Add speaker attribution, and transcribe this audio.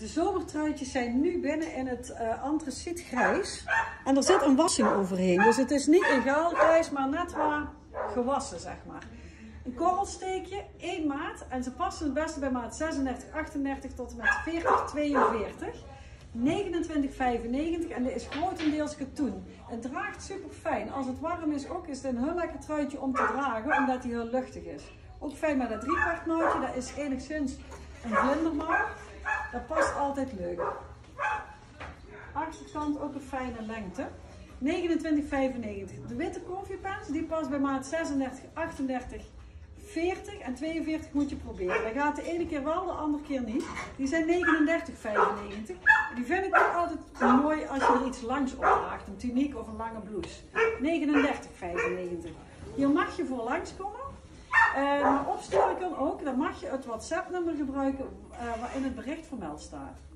Speaker 1: De zomertruitjes zijn nu binnen in het uh, antracietgrijs. En er zit een wassing overheen. Dus het is niet egaal grijs, maar net waar gewassen, zeg maar. Een korrelsteekje, 1 maat. En ze passen het beste bij maat 36, 38 tot en met 40, 42. 29,95 en dit is grotendeels katoen. Het draagt super fijn. Als het warm is ook, is het een heel lekker truitje om te dragen, omdat hij heel luchtig is. Ook fijn met dat driekwart dat is enigszins een vlindermouw. Dat past altijd leuk. Achterkant ook een fijne lengte. 29,95. De witte koffiepens, die past bij maat 36, 38, 40 en 42 moet je proberen. Dat gaat de ene keer wel, de andere keer niet. Die zijn 39,95. Die vind ik ook altijd mooi als je er iets langs op draagt. Een tuniek of een lange blouse. 39,95. Hier mag je voor langskomen. Uh, maar opsturen kan ook. Dan mag je het WhatsApp nummer gebruiken uh, waarin het bericht vermeld staat.